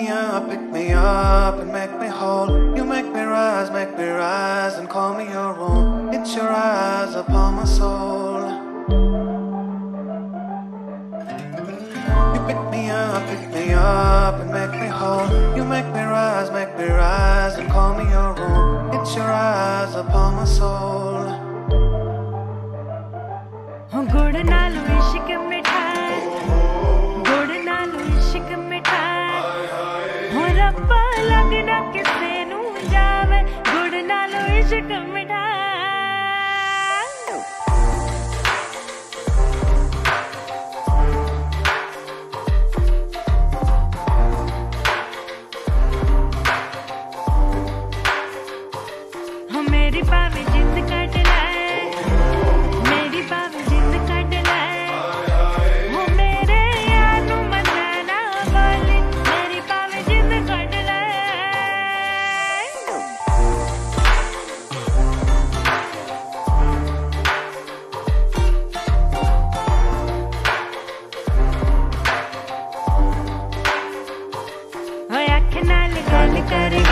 me up, pick me up and make me whole. You make me rise, make me rise and call me your own. It's your eyes upon my soul. You pick me up, pick me up and make me whole. You make me rise, make me rise and call me your own. It's your eyes upon my soul. गुड़ नाल इश्क मिठा should come. प्यार करे